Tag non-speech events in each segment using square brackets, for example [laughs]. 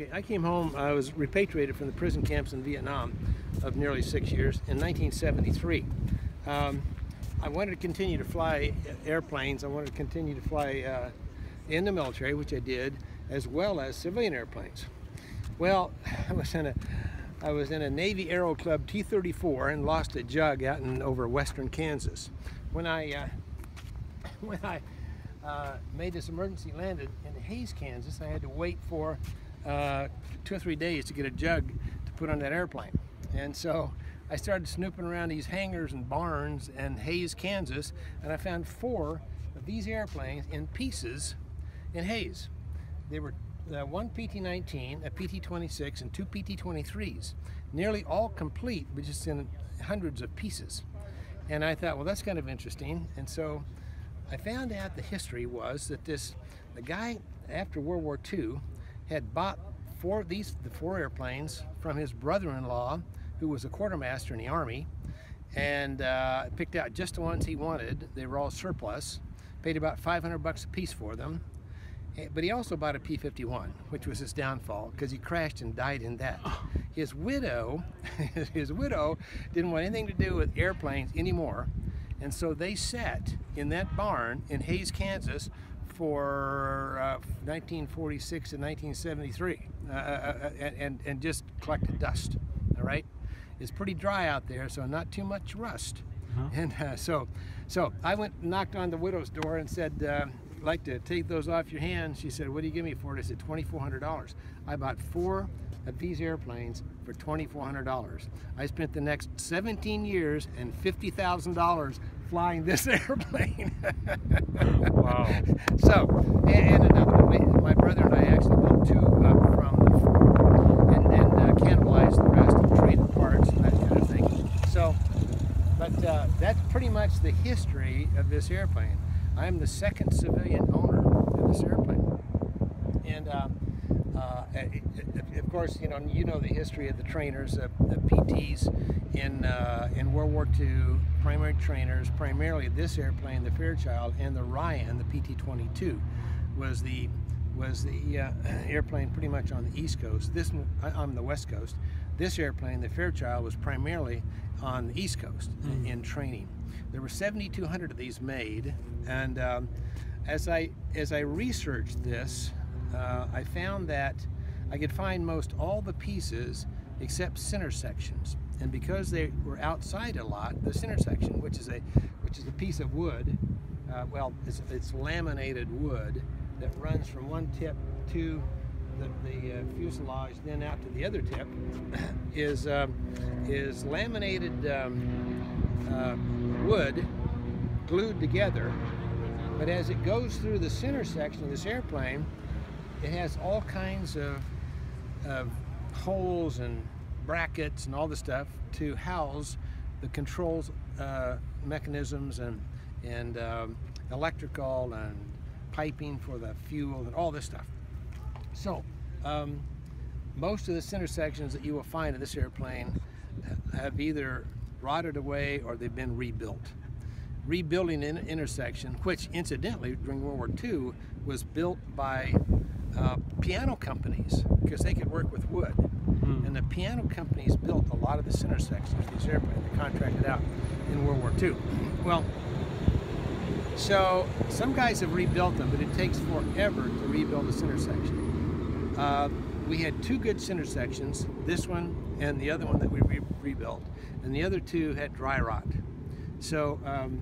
Okay, I came home, I was repatriated from the prison camps in Vietnam of nearly six years in 1973. Um, I wanted to continue to fly airplanes, I wanted to continue to fly uh, in the military, which I did, as well as civilian airplanes. Well, [laughs] I was in a, I was in a Navy Aero Club T-34 and lost a jug out in over western Kansas. When I, uh, [laughs] when I uh, made this emergency landed in Hays, Kansas, I had to wait for uh, two or three days to get a jug to put on that airplane. And so I started snooping around these hangars and barns in Hays, Kansas, and I found four of these airplanes in pieces in Hays. They were uh, one PT-19, a PT-26, and two PT-23s, nearly all complete, but just in hundreds of pieces. And I thought, well, that's kind of interesting. And so I found out the history was that this, the guy after World War II had bought four these the four airplanes from his brother-in-law, who was a quartermaster in the army, and uh, picked out just the ones he wanted. They were all surplus. Paid about 500 bucks a piece for them. Eh, but he also bought a P-51, which was his downfall because he crashed and died in that. [sighs] His widow, [laughs] his widow didn't want anything to do with airplanes anymore, and so they sat in that barn in Hays, Kansas for uh, 1946 and 1973 uh, uh, uh and, and just collected dust, all right? It's pretty dry out there, so not too much rust. -huh. And uh, so, so I went knocked on the widow's door and said, uh, like to take those off your hands. She said, what do you give me for it? I said, $2,400. I bought four of these airplanes for $2,400. I spent the next 17 years and $50,000 flying this [laughs] airplane. wow. [laughs] So, and, and another one, my brother and I actually built two up from the four and then uh, cannibalized the rest and traded parts and that kind of thing. So, but uh, that's pretty much the history of this airplane. I'm the second civilian owner of this airplane. And uh, uh, of course, you know you know the history of the trainers, the, PTs in uh, in World War II, primary trainers, primarily this airplane, the Fairchild, and the Ryan, the PT-22, was the was the uh, [clears throat] airplane pretty much on the East Coast. This on the West Coast. This airplane, the Fairchild, was primarily on the East Coast mm. in training. There were 7,200 of these made, and um, as I as I researched this, uh, I found that I could find most all the pieces except center sections. And because they were outside a lot, the center section, which is a which is a piece of wood, uh, well, it's, it's, laminated wood that runs from one tip to the, the uh, fuselage, then out to the other tip, [coughs] is um, is laminated um, uh, wood glued together. But as it goes through the center section of this airplane, it has all kinds of, of holes and brackets and all the stuff to house the controls uh, mechanisms and, and um, electrical and piping for the fuel and all this stuff. So, um, most of the center sections that you will find in this airplane have either rotted away or they've been rebuilt. Rebuilding an intersection, which incidentally during World War II was built by uh, piano companies because they could work with wood. Mm. And the piano companies built a lot of the center sections of these airplanes. They contracted out in World War II. Well, so some guys have rebuilt them, but it takes forever to rebuild a center section. Uh, we had two good center sections, this one and the other one that we re rebuilt, and the other two had dry rot. So, um,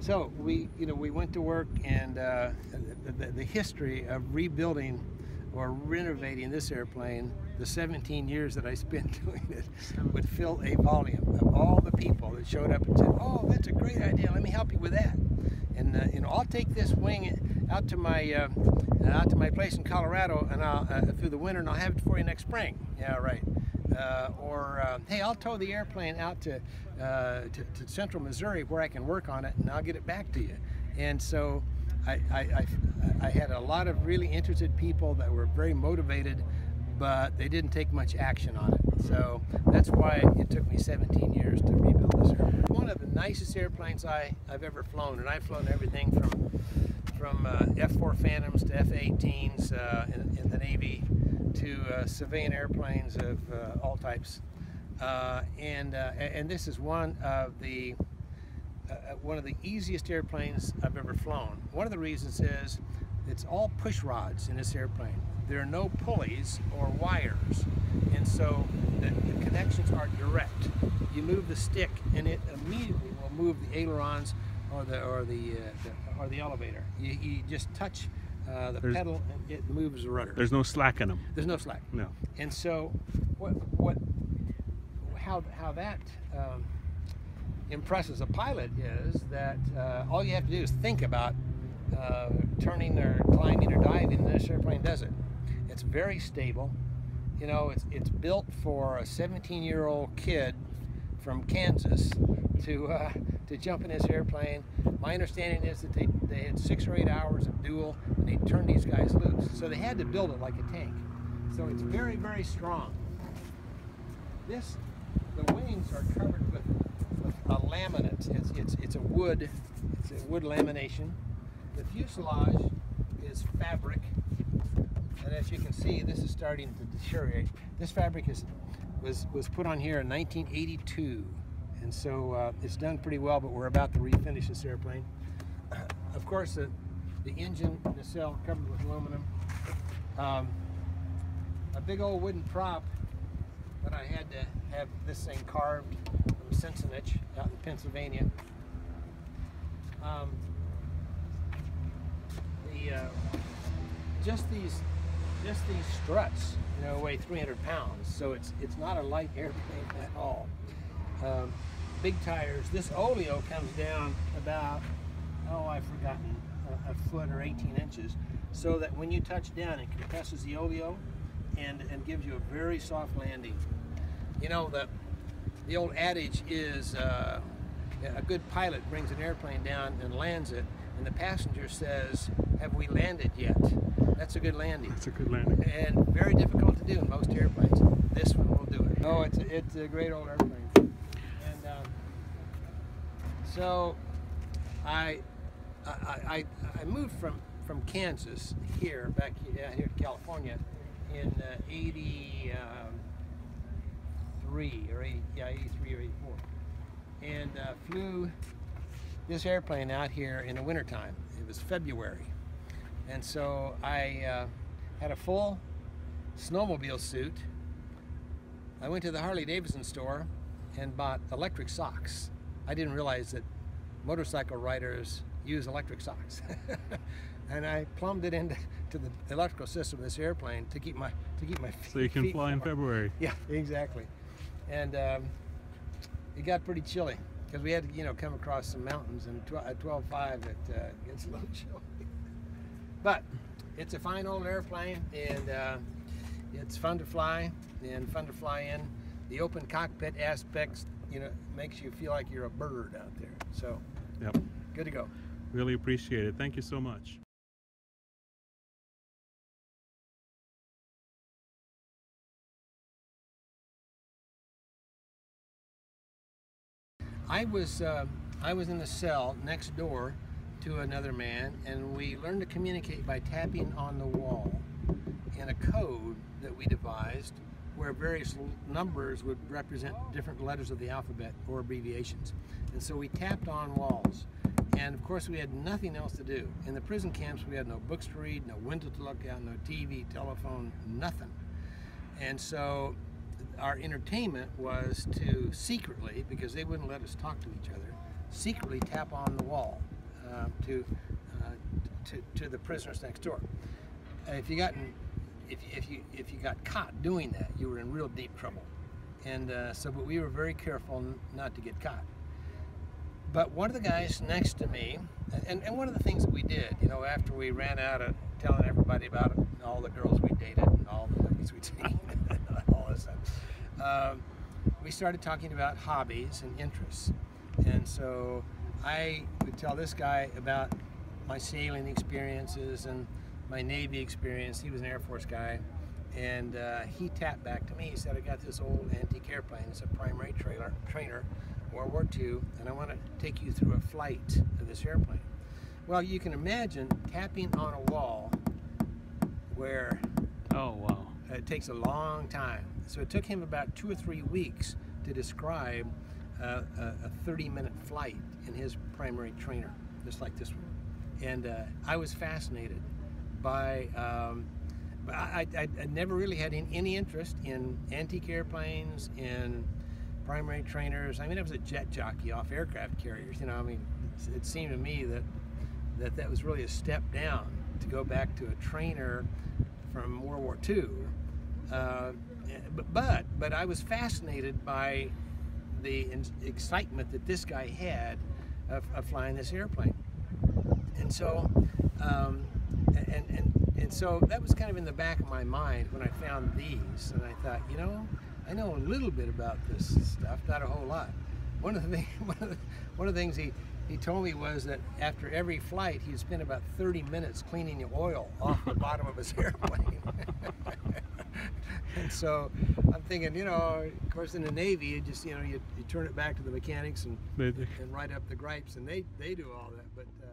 so we, you know, we went to work, and uh, the, the, history of rebuilding or renovating this airplane, the 17 years that I spent [laughs] doing it, would fill a volume of all the people that showed up and said, "Oh, that's a great idea. Let me help you with that." And uh, you know, I'll take this wing out to my uh, out to my place in Colorado, and I'll uh, through the winter, and I'll have it for you next spring. Yeah, right. Uh, or uh, hey, I'll tow the airplane out to, uh, to, to central Missouri where I can work on it, and I'll get it back to you. And so I, I, I, had a lot of really interested people that were very motivated, but they didn't take much action on it. So that's why it took me 17 years to rebuild this airplane. One of the nicest airplanes I, I've ever flown, and I've flown everything from from uh, F-4 Phantoms to F-18s uh, in, in, the Navy to uh, civilian airplanes of uh, all types, uh, and uh, and this is one of the uh, uh, one of the easiest airplanes I've ever flown. One of the reasons is it's all push rods in this airplane. There are no pulleys or wires, and so the, the connections are direct. You move the stick, and it immediately will move the ailerons or the or the, uh, the or the elevator. You, you just touch uh, the There's- pedal, and it moves the rudder. There's no slack in them. There's no slack. No. And so, what, what, how, how that um, impresses a pilot is that uh, all you have to do is think about uh, turning or climbing or diving, and this airplane does it. It's very stable. You know, it's, it's built for a 17-year-old kid from Kansas to uh, to jump in this airplane. My understanding is that they, they had six or eight hours of dual, and they turned these guys loose. So they had to build it like a tank. So it's very, very strong. This, the wings are covered with, with a laminate. It's, it's, it's a wood, it's a wood lamination. The fuselage is fabric. And as you can see, this is starting to deteriorate. This fabric is, was, was put on here in 1982. And so uh, it's done pretty well, but we're about to refinish this airplane. [coughs] Of course, the, the engine nacelle covered with aluminum. Um, a big old wooden prop that I had to have this thing carved Sensenich out in Pennsylvania. Um, the uh, just these just these struts, you know, weigh 300 pounds, so it's it's not a light [laughs] airplane at all. Um, big tires. This oleo comes down about oh I've forgotten a, a foot or 18 inches, so that when you touch down, it compresses the oleo and and gives you a very soft landing. You know the the old adage is uh, a good pilot brings an airplane down and lands it, and the passenger says, "Have we landed yet?" That's a good landing That's a good landing. and very difficult to do in most airplanes. This one will do it. Oh, it's a, it's a great old airplane. And um, so I, I I I moved from from Kansas here back here, here to California in uh, 83 or 80, yeah 83 or 84 and uh, flew this airplane out here in the wintertime. It was February. And so I uh, had a full snowmobile suit. I went to the Harley Davidson store and bought electric socks. I didn't realize that motorcycle riders use electric socks. [laughs] and I plumbed it into to the electrical system of this airplane to keep my to keep my feet So you can fly in. February. Yeah, exactly. And um, it got pretty chilly because we had to, you know, come across some mountains and tw- at 12.5 it uh, gets a little [laughs] chilly. But it's a fine old airplane and uh, it's fun to fly and fun to fly in. The open cockpit aspects, you know, makes you feel like you're a bird out there. So Yep. good to go. Really appreciate it. Thank you so much. I was uh, I was in the cell next door to another man, and we learned to communicate by tapping on the wall in a code that we devised, where various numbers would represent different letters of the alphabet or abbreviations. And so we tapped on walls, and of course we had nothing else to do. In the prison camps, we had no books to read, no window to look out, no TV, telephone, nothing. And so our entertainment was to secretly, because they wouldn't let us talk to each other, secretly tap on the wall uh, to, uh, to to the prisoners next door. Uh, if you got if, if you if you got caught doing that, you were in real deep trouble. And uh, so, but we were very careful not to get caught. But one of the guys next to me, and, and one of the things that we did, you know, after we ran out of telling everybody about it, and all the girls we dated, and all the movies we'd seen, um, we started talking about hobbies and interests. And so I would tell this guy about my sailing experiences and my Navy experience. He was an Air Force guy. And uh, he tapped back to me. He said, I got this old antique airplane. It's a primary trailer, trainer, World War II, and I want to take you through a flight of this airplane. Well, you can imagine tapping on a wall where Oh wow. Uh, it takes a long time. So it took him about two or three weeks to describe uh, a, a 30 minute flight in his primary trainer, just like this one. And uh, I was fascinated by. Um, I, I, I never really had any, any interest in antique airplanes, in primary trainers. I mean, I was a jet jockey off aircraft carriers. You know, I mean, it, it seemed to me that that that was really a step down to go back to a trainer from World War II. Uh, but, but I was fascinated by the excitement that this guy had of, of flying this airplane, and so um, and and and so that was kind of in the back of my mind when I found these, and I thought, you know, I know a little bit about this stuff, not a whole lot. One of the things, [laughs] one of the, one of the things he he told me was that after every flight, he'd spend about 30 minutes cleaning the oil off the bottom of his [laughs] airplane. [laughs] and so I'm thinking, you know, of course, in the Navy, you just, you know, you, you turn it back to the mechanics and, and write up the gripes, and they, they do all that. But uh,